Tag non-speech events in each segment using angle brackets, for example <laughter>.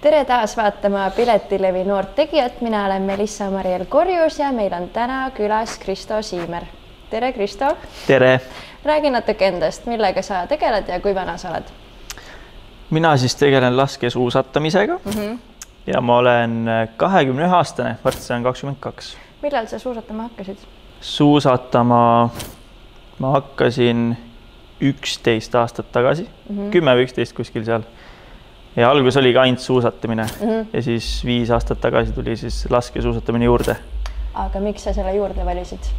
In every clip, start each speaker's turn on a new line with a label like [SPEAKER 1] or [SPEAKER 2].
[SPEAKER 1] tere taas vaatama Piletilevi Noort Tegijat, mina olen Melissa-Mariel Korjus ja meil on täna külas Kristo Siimer. tere, Kristo.
[SPEAKER 2] tere.
[SPEAKER 1] räägi natuke endast, millega sa tegeled ja kui vana sa oled?
[SPEAKER 2] mina siis tegelen laskesuusatamisega mm -hmm. Ja ma olen kahekümne ühe aastane, varsti saan kakskümmend kaks.
[SPEAKER 1] millal sa suusatama hakkasid?
[SPEAKER 2] suusatama ma hakkasin üksteist aastat tagasi mm, -hmm. kümme või üksteist kuskil seal ja algus oligi ainult suusatamine mm -hmm. ja siis viis aastat tagasi tuli siis laskesuusatamine juurde.
[SPEAKER 1] aga miks sa selle juurde valisid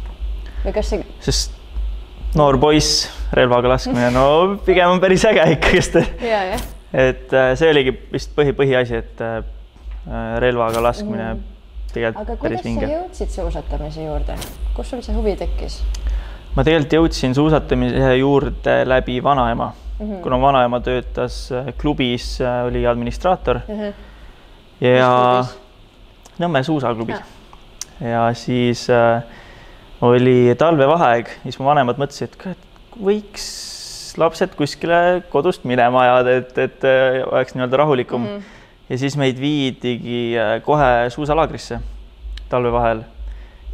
[SPEAKER 1] või kas see?
[SPEAKER 2] sest noor poiss, relvaga laskmine, no pigem on päris äge ikkagist. <laughs> et äh, see oligi vist põhi, põhiasi, et äh, relvaga laskmine mm tegelikult päris vinge.
[SPEAKER 1] jõudsid suusatamise juurde, kus sul see huvi tekkis?
[SPEAKER 2] ma tegelikult jõudsin suusatamise juurde läbi vanaema mm, -hmm. kuna vanaema töötas äh, klubis, äh, oli administraator mm. -hmm. ja Nõmme suusaklubis ja. ja siis äh, oli talvevaheaeg, siis mu vanemad mõtlesid, et võiks lapsed kuskile kodust minema ajada, et, et äh, oleks nii-öelda rahulikum mm. -hmm. Ja siis meid viidigi kohe suusalaagrisse talvevaheajal.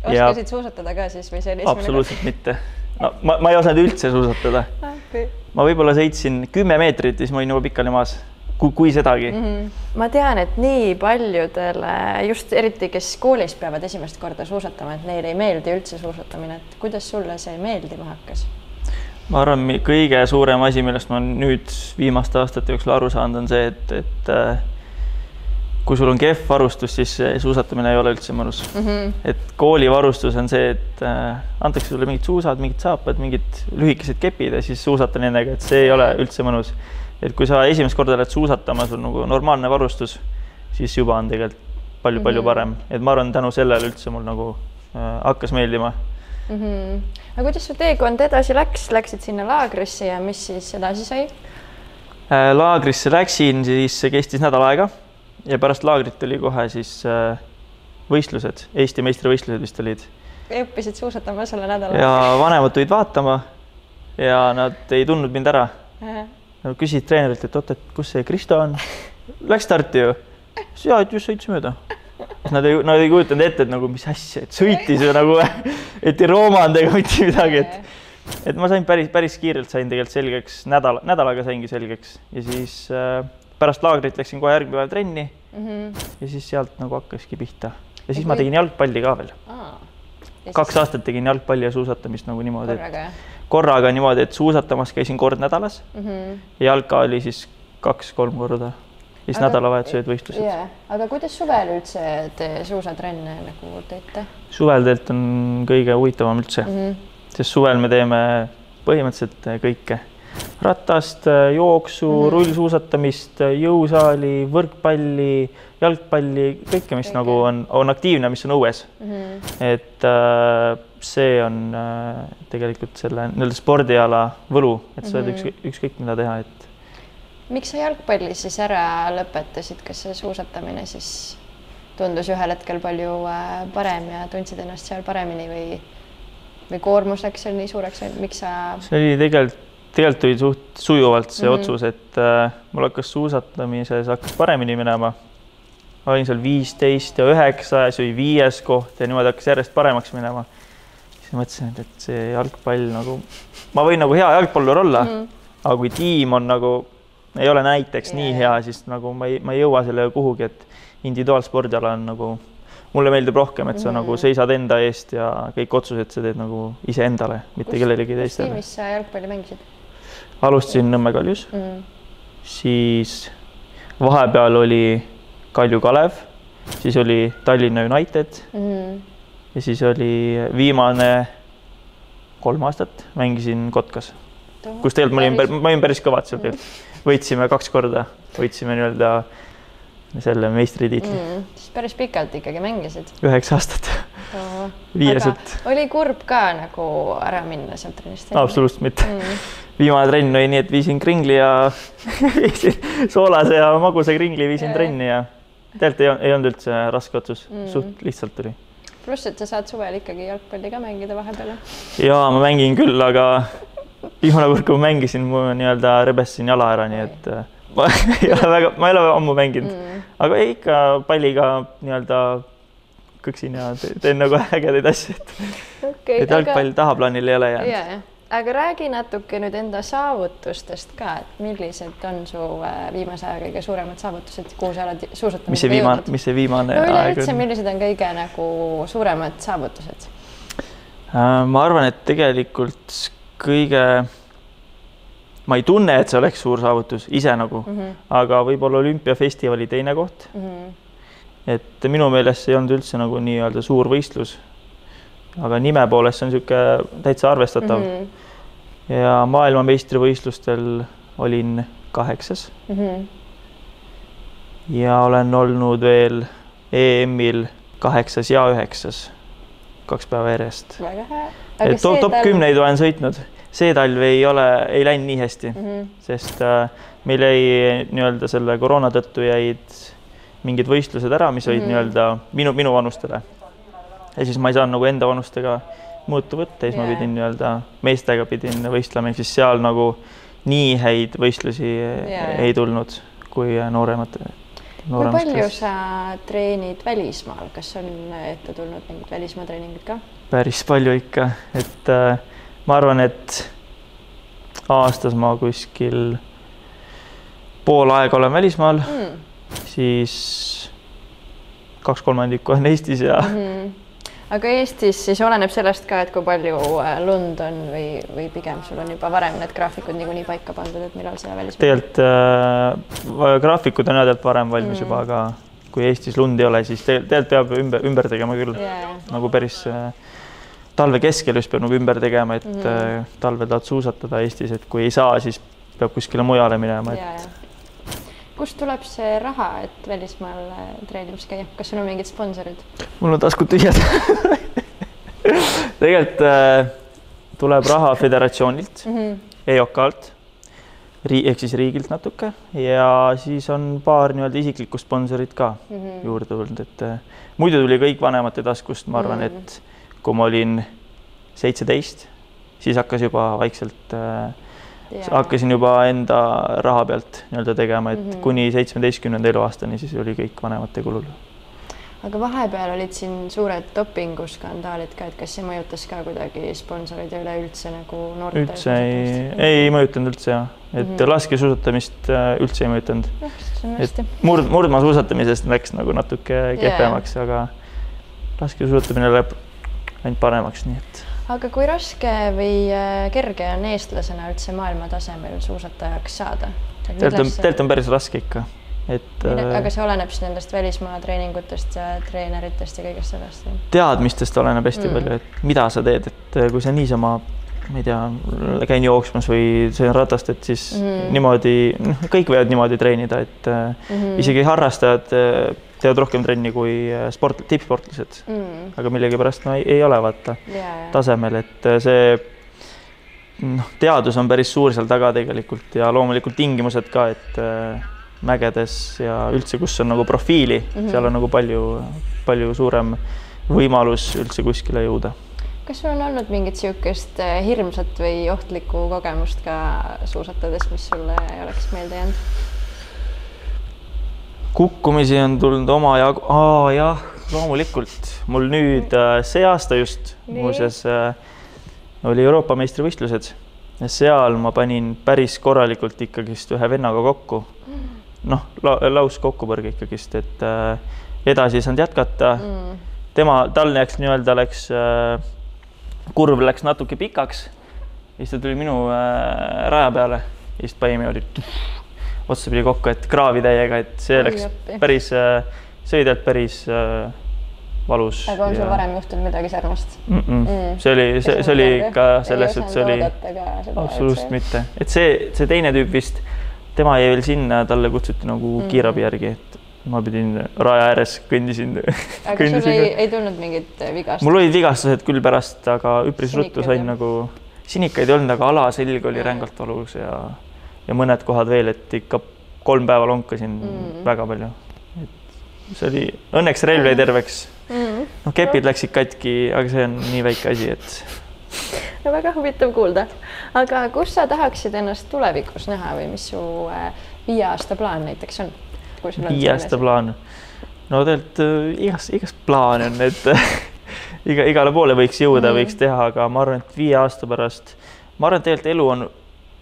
[SPEAKER 1] oskasid ja... suusatada ka siis või see oli
[SPEAKER 2] absoluutselt mitte. no ma, ma ei osanud üldse suusatada okay ma võib-olla sõitsin kümme meetrit ja siis ma olin juba pikali maas, kui, kui sedagi mm. -hmm.
[SPEAKER 1] ma tean, et nii paljudele, just eriti, kes koolis peavad esimest korda suusatama, et neile ei meeldi üldse suusatamine, et kuidas sulle see meeldima hakkas?
[SPEAKER 2] ma arvan, kõige suurem asi, millest ma nüüd viimaste aastate jooksul aru saanud, on see, et, et äh, kui sul on kehv varustus, siis suusatamine ei ole üldse mõnus mm. -hmm. et koolivarustus on see, et äh, antakse sulle mingid suusad, mingid saapad, mingid lühikesed kepid ja siis suusata nendega, et see ei ole üldse mõnus. et kui sa esimest korda lähed suusatama, sul nagu normaalne varustus, siis juba on tegelikult palju-palju mm -hmm. parem, et ma arvan, tänu sellele üldse mul nagu äh, hakkas meeldima
[SPEAKER 1] mm. -hmm. aga kuidas su teekond edasi läks, läksid sinna laagrisse ja mis siis edasi sai
[SPEAKER 2] äh,? laagrisse läksin, siis see kestis nädal aega ja pärast laagrit tuli kohe siis äh, võistlused, Eesti meistrivõistlused vist olid.
[SPEAKER 1] õppisid suusatama selle nädala?
[SPEAKER 2] ja vanemad tulid vaatama ja nad ei tundnud mind ära. Nad küsisid treenerilt, et oot, et kus see Kristo on? Läks starti ju? ja, et just sõitis mööda. Nad ei, nad ei kujutanud ette, et nagu mis asja, et sõitis ju nagu, et ei roomanud ega mitte midagi, et et ma sain päris, päris kiirelt sain tegelikult selgeks, nädal, nädalaga saingi selgeks ja siis äh, pärast laagrit läksin kohe järgmine päev trenni mm. -hmm. ja siis sealt nagu hakkaski pihta ja siis ja ma tegin jalgpalli ka veel. kaks siis... aastat tegin jalgpalli ja suusatamist nagu niimoodi, et korraga niimoodi, et suusatamas käisin kord nädalas mm -hmm. ja jalka oli siis kaks-kolm korda. siis aga... nädalavahetused, võistlused
[SPEAKER 1] yeah.. aga kuidas suvel üldse te suusatrenne nagu teete?
[SPEAKER 2] suvel tegelikult on kõige huvitavam üldse mm, -hmm. sest suvel me teeme põhimõtteliselt kõike ratast, jooksu mm, -hmm. rullsuusatamist, jõusaali, võrkpalli, jalgpalli, kõike, mis okay. nagu on, on aktiivne, mis on õues mm. -hmm. et äh, see on äh, tegelikult selle nii-öelda spordiala võlu, et sa saad mm -hmm. üks, ükskõik mida teha, et.
[SPEAKER 1] miks sa jalgpalli siis ära lõpetasid, kas see suusatamine siis tundus ühel hetkel palju äh, parem ja tundsid ennast seal paremini või, või koormus läks seal nii suureks või miks sa?
[SPEAKER 2] see oli tegelikult tegelikult tuli suht sujuvalt see mm -hmm. otsus, et äh, mul hakkas suusatamises hakkas paremini minema. ma olin seal viisteist ja üheksa ja siis oli viies koht ja niimoodi hakkas järjest paremaks minema. siis mõtlesin, et, et see jalgpall nagu, ma võin nagu hea jalgpallur olla mm, -hmm. aga kui tiim on nagu, ei ole näiteks yeah. nii hea, siis nagu ma ei, ma ei jõua sellega kuhugi, et individuaalspordiala on nagu mulle meeldib rohkem, et sa mm -hmm. nagu seisad enda eest ja kõik otsused sa teed nagu iseendale, mitte kellelegi teistele.
[SPEAKER 1] kus tiimis sa jalgpalli mängisid?
[SPEAKER 2] Alustasin Nõmme Kaljus mm, siis vahepeal oli Kalju Kalev, siis oli Tallinna United mm ja siis oli viimane kolm aastat mängisin Kotkas, kus tegelikult ma olin, ma olin päris kõvad seal tegelikult mm. võitsime kaks korda, võitsime nii-öelda selle meistritiitli mm,.
[SPEAKER 1] siis päris pikalt ikkagi mängisid?
[SPEAKER 2] üheksa aastat viiesed.
[SPEAKER 1] oli kurb ka nagu ära minna sealt trennist?
[SPEAKER 2] absoluutselt mitte mm viimane trenn oli nii, et viisin kringli ja viisin <laughs> soolase ja magusa kringli viisin trenni ja tegelikult ei, ei olnud üldse raske otsus mm., suht lihtsalt tuli.
[SPEAKER 1] pluss, et sa saad suvel ikkagi jalgpalli ka mängida vahepeal.
[SPEAKER 2] ja ma mängin küll, aga viimane kord, kui ma mängisin, ma nii-öelda rebesin jala ära, nii et äh, ma <laughs> ei ole väga, ma ei ole ammu mänginud mm., aga ikka palliga nii-öelda kõksin ja teen nagu ägedaid asju, et okay, et jalgpall aga... tahaplaanil ei ole jäänud
[SPEAKER 1] yeah aga räägi natuke nüüd enda saavutustest ka, et millised on su äh, viimase aja kõige suuremad saavutused, kuhu sa oled suusatamisega
[SPEAKER 2] mis see viimane, mis see viimane
[SPEAKER 1] no, üleüldse, millised on kõige nagu suuremad saavutused?
[SPEAKER 2] Äh, ma arvan, et tegelikult kõige, ma ei tunne, et see oleks suur saavutus ise nagu mm, -hmm. aga võib-olla olümpiafestivali teine koht mm. -hmm. Et minu meelest see ei olnud üldse nagu nii-öelda suur võistlus aga nime poolest see on niisugune täitsa arvestatav mm. -hmm. ja maailmameistrivõistlustel olin kaheksas mm. -hmm. ja olen olnud veel EM-il kaheksas ja üheksas, kaks päeva järjest.
[SPEAKER 1] väga hea.
[SPEAKER 2] et top, top kümneid olen sõitnud, see talv ei ole, ei läinud nii hästi mm, -hmm. sest äh, meil jäi nii-öelda selle koroona tõttu jäid mingid võistlused ära, mis olid mm nii-öelda minu, minu vanustele ja siis ma ei saanud nagu enda vanustega mõõtu võtta siis yeah. ma pidin nii-öelda meestega pidin võistlema, ehk siis seal nagu nii häid võistlusi yeah. ei tulnud kui nooremad.
[SPEAKER 1] kui palju sa treenid välismaal, kas on ette tulnud mingid välismaa treeningud ka?
[SPEAKER 2] päris palju ikka, et äh, ma arvan, et aastas ma kuskil pool aega olen välismaal mm., siis kaks kolmandikku on Eestis ja mm -hmm
[SPEAKER 1] aga Eestis siis oleneb sellest ka, et kui palju äh, lund on või, või pigem sul on juba varem need graafikud niikuinii paika pandud, et millal sa välismaal?
[SPEAKER 2] tegelikult äh, graafikud on tegelikult varem valmis mm. juba, aga kui Eestis lund ei ole, siis tegelikult peab ümber, ümber tegema küll yeah. nagu päris äh, talve keskel just peab nagu ümber tegema, et mm. äh, talvel tahad suusatada Eestis, et kui ei saa, siis peab kuskile mujale minema, et yeah
[SPEAKER 1] kust tuleb see raha, et välismaal äh, treenimas käia, kas sul on mingid sponsorid?
[SPEAKER 2] mul on taskud tühjad tegelikult äh, tuleb raha föderatsioonilt mm, -hmm. EOK-lt, ehk siis riigilt natuke ja siis on paar nii-öelda isiklikku sponsorit ka mm -hmm. juurde tulnud, et äh, muidu tuli kõik vanemate taskust, ma arvan mm, -hmm. et kui ma olin seitseteist, siis hakkas juba vaikselt äh, hakkasin juba enda raha pealt nii-öelda tegema, et mm -hmm. kuni seitsmeteistkümnenda eluaastani siis oli kõik vanemate kulul.
[SPEAKER 1] aga vahepeal olid siin suured dopinguskandaalid ka, et kas see mõjutas ka kuidagi sponsoreid ja üleüldse nagu noorte?
[SPEAKER 2] üldse ei, ei mõjutanud üldse jah, et mm -hmm. laskesuusatamist äh, üldse ei mõjutanud. et murd, murdmaasuusatamisest läks nagu natuke kehvemaks yeah., aga laskesuusatamine läheb ainult paremaks, nii et
[SPEAKER 1] aga kui raske või äh, kerge on eestlasena üldse maailma tasemel suusatajaks saada?
[SPEAKER 2] tegelikult on, tegelikult on päris raske ikka, et.
[SPEAKER 1] Äh, aga see oleneb siis nendest välismaa treeningutest ja treeneritest ja kõigest sellest?
[SPEAKER 2] teadmistest oleneb hästi mm. palju, et mida sa teed, et äh, kui sa niisama ma ei tea, käin jooksmas või sõidan ratast, et siis mm. niimoodi, noh, kõik võivad niimoodi treenida, et mm -hmm. isegi harrastajad teevad rohkem trenni kui äh, sport, tippsportlased mm.. aga millegipärast no ei, ei ole vaata yeah. tasemel, et äh, see noh, teadus on päris suur seal taga tegelikult ja loomulikult tingimused ka, et äh, mägedes ja üldse, kus on nagu profiili mm, -hmm. seal on nagu palju, palju suurem võimalus üldse kuskile jõuda.
[SPEAKER 1] kas sul on olnud mingit niisugust hirmsat või ohtlikku kogemust ka suusatades, mis sulle ei oleks meelde jäänud?
[SPEAKER 2] Kukkumisi on tulnud omajagu, aa jah, loomulikult. Mul nüüd äh, see aasta just muuseas äh, oli Euroopa meistrivõistlused. Ja seal ma panin päris korralikult ikkagist ühe vennaga kokku. noh la,, lauskokkupõrge ikkagist, et äh, edasi ei saanud jätkata. Mm.. tema, tal läks nii-öelda läks äh,, kurv läks natuke pikaks, siis ta tuli minu äh, raja peale. Ja siis panime niimoodi otsapidi kokku, et kraavi täiega, et see läks päris, äh, tegelikult päris äh, valus.
[SPEAKER 1] aga on sul ja... varem juhtunud midagi sarnast
[SPEAKER 2] mm? -mm. Mm. see oli, see, see oli ka selles suhtes oli, absoluutselt mitte, et see, see teine tüüp vist, tema jäi veel sinna, talle kutsuti nagu mm. kiirabi järgi, et ma pidin raja ääres kõndisin.
[SPEAKER 1] aga sul <laughs> ei, ei tulnud mingit vigastust?
[SPEAKER 2] mul olid vigastused küll pärast, aga üpris ruttu sain nagu, sinikaid ei olnud, aga alaselg oli rängalt valus ja ja mõned kohad veel, et ikka kolm päeva lonkasin mm. väga palju. et see oli, õnneks relv jäi terveks
[SPEAKER 1] mm..
[SPEAKER 2] noh, kepid no. läksid katki, aga see on nii väike asi, et. <laughs>
[SPEAKER 1] no väga huvitav kuulda, aga kus sa tahaksid ennast tulevikus näha või mis su äh, viie aasta plaan näiteks on?
[SPEAKER 2] viie aasta plaan? no tegelikult äh, igas, igas plaan on, et <laughs> iga, igale poole võiks jõuda mm., võiks teha, aga ma arvan, et viie aasta pärast, ma arvan, et tegelikult elu on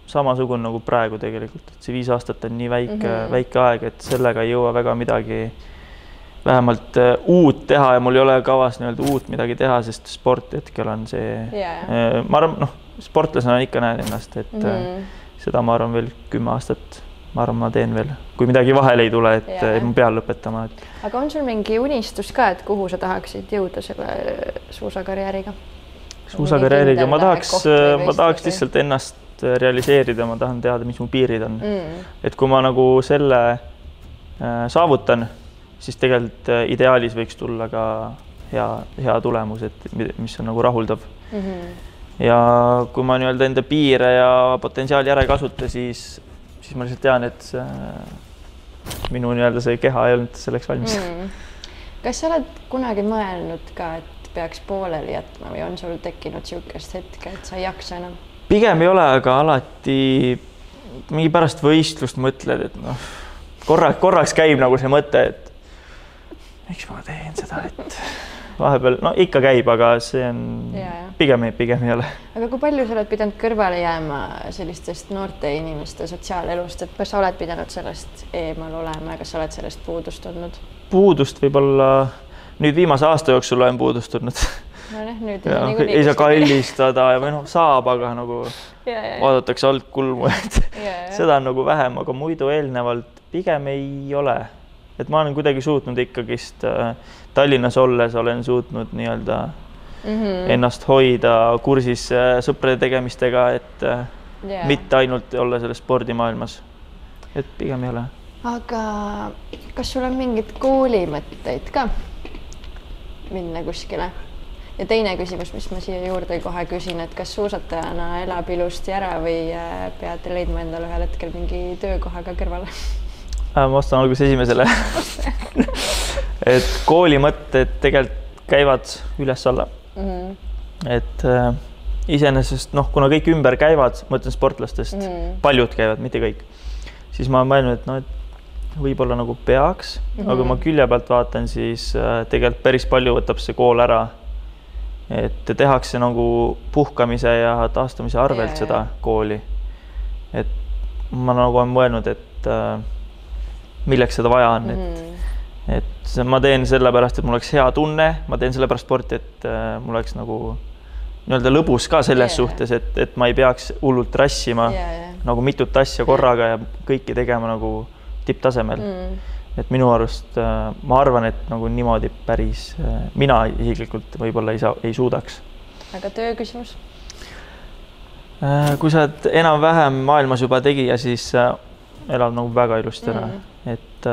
[SPEAKER 2] samasugune nagu praegu tegelikult, et see viis aastat on nii väike mm, -hmm. väike aeg, et sellega ei jõua väga midagi vähemalt uh, uut teha ja mul ei ole kavas nii-öelda uut midagi teha, sest sport hetkel on see yeah., uh, ma arvan, noh, sportlasena ikka näen ennast, et mm -hmm. seda ma arvan veel kümme aastat, ma arvan, ma teen veel, kui midagi vahele ei tule, et yeah. ma pean lõpetama, et.
[SPEAKER 1] aga on sul mingi unistus ka, et kuhu sa tahaksid jõuda selle suusakarjääriga?
[SPEAKER 2] suusakarjääriga ma tahaks, ma tahaks lihtsalt ennast realiseerida, ma tahan teada, mis mu piirid on mm.. et kui ma nagu selle äh, saavutan, siis tegelikult äh, ideaalis võiks tulla ka hea, hea tulemus, et mis on nagu rahuldav mm. -hmm. ja kui ma nii-öelda enda piire ja potentsiaali ära ei kasuta, siis, siis ma lihtsalt tean, et see, minu nii-öelda see keha ei olnud selleks valmis mm..
[SPEAKER 1] kas sa oled kunagi mõelnud ka, et peaks pooleli jätma või on sul tekkinud niisugust hetke, et sa ei jaksa enam?
[SPEAKER 2] Pigem ei ole, aga alati mingi pärast võistlust mõtled, et noh, korra, korraks käib nagu see mõte, et miks ma teen seda, et vahepeal, no ikka käib, aga see on ja, ja. pigem, pigem ei ole.
[SPEAKER 1] aga kui palju sa oled pidanud kõrvale jääma sellistest noorte inimeste sotsiaalelust, et kas sa oled pidanud sellest eemal olema ja kas sa oled sellest puudust tundnud?
[SPEAKER 2] puudust võib-olla nüüd viimase aasta jooksul olen puudust tundnud <laughs>
[SPEAKER 1] nojah, nüüd
[SPEAKER 2] ja, niikuinii ei saa kallistada ja või noh, saab, aga nagu <laughs> ja, ja, vaadatakse alt kulmu, et ja, ja. <laughs> seda on nagu vähem, aga muidu eelnevalt pigem ei ole. et ma olen kuidagi suutnud ikkagist äh, Tallinnas olles olen suutnud nii-öelda mm -hmm. ennast hoida kursis äh, sõprade tegemistega, et äh, yeah. mitte ainult olla selles spordimaailmas. et pigem ei ole.
[SPEAKER 1] aga kas sul on mingeid koolimõtteid ka minna kuskile? Ja teine küsimus, mis ma siia juurde kohe küsin, et kas suusatajana elab ilusti ära või äh, pead leidma endale ühel hetkel mingi töökoha ka kõrvale? <laughs>
[SPEAKER 2] Äh, ma vastan alguses esimesele <laughs> et kooli mõtted tegelikult käivad üles-alla mm. -hmm. et äh, iseenesest noh, kuna kõik ümber käivad, ma ütlen sportlastest mm, -hmm. paljud käivad, mitte kõik, siis ma olen mõelnud, et noh, et võib-olla nagu peaks mm, -hmm. aga kui ma külje pealt vaatan, siis äh, tegelikult päris palju võtab see kool ära et tehakse nagu puhkamise ja taastumise arvelt yeah, seda yeah. kooli. et ma nagu olen mõelnud, et äh, milleks seda vaja on mm, -hmm. et, mhm. et ma teen sellepärast, et mul oleks hea tunne, ma teen sellepärast sporti, et äh, mul oleks nagu nii-öelda lõbus ka selles yeah. suhtes, et, et ma ei peaks hullult rassima yeah, yeah. nagu mitut asja korraga ja kõiki tegema nagu tipptasemel mm et minu arust äh, ma arvan, et nagu niimoodi päris äh, mina isiklikult võib-olla ei saa, ei suudaks.
[SPEAKER 1] aga töö küsimus?
[SPEAKER 2] Äh, kui sa oled enam-vähem maailmas juba tegija, siis elad nagu väga ilusti ära mm., et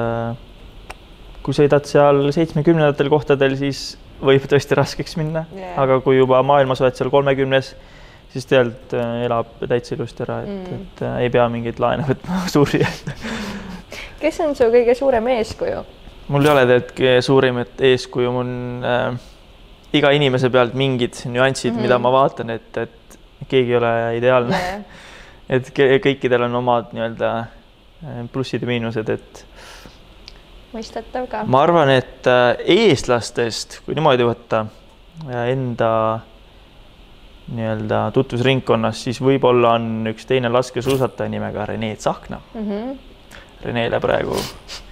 [SPEAKER 2] kui sõidad seal seitsmekümnendatel kohtadel, siis võib tõesti raskeks minna yeah., aga kui juba maailmas oled seal kolmekümnes, siis tegelikult elab täitsa ilusti ära, et mm., et ei pea mingeid laene võtma <laughs> suuri <laughs>
[SPEAKER 1] kes on su kõige suurem eeskuju?
[SPEAKER 2] mul ei ole tegelikult suurimat eeskuju, mul äh, iga inimese pealt mingid nüansid mm, -hmm. mida ma vaatan, et, et keegi ei ole ideaalne yeah. <laughs> et kõikidel on omad nii-öelda äh, plussid ja miinused, et.
[SPEAKER 1] mõistetav ka.
[SPEAKER 2] ma arvan, et äh, eestlastest, kui niimoodi võtta, enda nii-öelda tutvusringkonnas, siis võib-olla on üks teine laskesuusataja nimega Rene Tsahkna mm. -hmm Renele praegu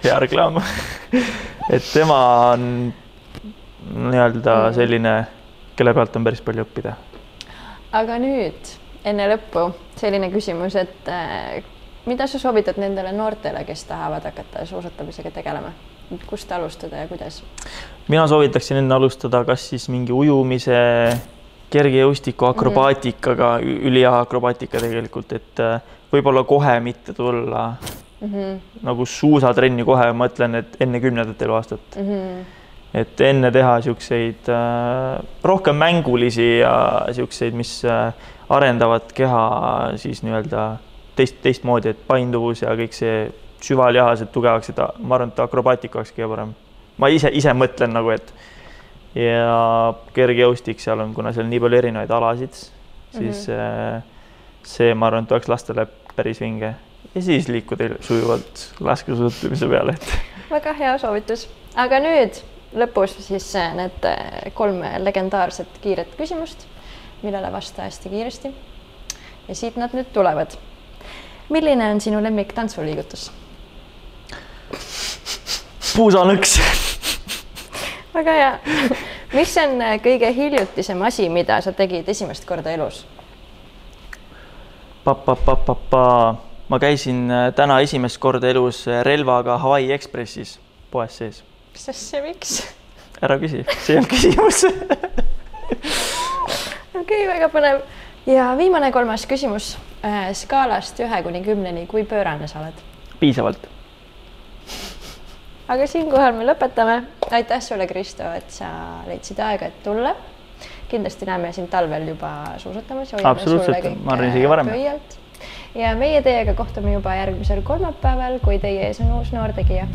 [SPEAKER 2] hea reklaam et tema on nii-öelda mm. selline, kelle pealt on päris palju õppida.
[SPEAKER 1] aga nüüd enne lõppu selline küsimus, et äh, mida sa soovitad nendele noortele, kes tahavad hakata suusatamisega tegelema? kust alustada ja kuidas?
[SPEAKER 2] mina soovitaksin enne alustada kas siis mingi ujumise, kergejõustiku akrobaatikaga mm, -hmm. ülihea akrobaatika tegelikult, et äh, võib-olla kohe mitte tulla mm -hmm. nagu suusatrenni kohe, ma ütlen, et enne kümnendat eluaastat mm. -hmm. et enne teha siukseid äh, rohkem mängulisi ja siukseid, mis äh, arendavad keha siis nii-öelda teist, teistmoodi, et painduvus ja kõik see süvalihased tugevaks, et ma arvan, et akrobaatika oleks kõige parem ma ise, ise mõtlen nagu, et ja kergejõustik seal on, kuna seal on nii palju erinevaid alasid, siis mm -hmm. see, ma arvan, et oleks lastele päris vinge ja siis liikuda sujuvalt laskesuusatamise peale, et. <laughs>
[SPEAKER 1] väga hea soovitus, aga nüüd lõpus siis need kolm legendaarset kiiret küsimust, millele vasta hästi kiiresti. ja siit nad nüüd tulevad. milline on sinu lemmik tantsuliigutus? <laughs>
[SPEAKER 2] puusanõks <laughs>
[SPEAKER 1] väga hea. mis on kõige hiljutisem asi, mida sa tegid esimest korda elus?
[SPEAKER 2] pa-pa-pa-pa-pa, ma käisin äh, täna esimest korda elus relvaga Hawaii Ekspressis poes sees.
[SPEAKER 1] mis asja, miks?
[SPEAKER 2] ära küsi, see ei olnud küsimus <laughs>
[SPEAKER 1] okei okay,, väga põnev. ja viimane kolmas küsimus. Äh, skaalast ühe kuni kümneni, kui pöörane sa oled?
[SPEAKER 2] piisavalt.
[SPEAKER 1] aga siinkohal me lõpetame. aitäh sulle, Kristo, et sa leidsid aega, et tulla. kindlasti näeme sind talvel juba suusatamas.
[SPEAKER 2] absoluutselt, ma arvan isegi varem.
[SPEAKER 1] Ja meie teiega kohtume juba järgmisel kolmapäeval, kui teie ees on uus Noortegija